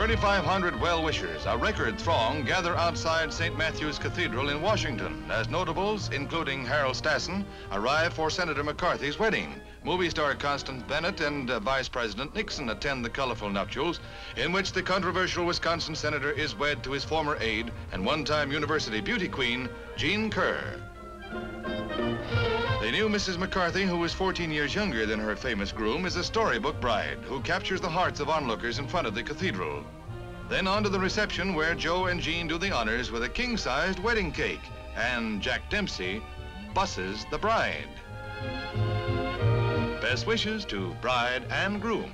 3,500 well-wishers, a record throng, gather outside St. Matthew's Cathedral in Washington as notables, including Harold Stassen, arrive for Senator McCarthy's wedding. Movie star Constance Bennett and uh, Vice President Nixon attend the colorful nuptials, in which the controversial Wisconsin senator is wed to his former aide and one-time university beauty queen, Jean Kerr. The new Mrs. McCarthy, who is 14 years younger than her famous groom, is a storybook bride who captures the hearts of onlookers in front of the cathedral. Then on to the reception where Joe and Jean do the honors with a king-sized wedding cake, and Jack Dempsey busses the bride. Best wishes to bride and groom.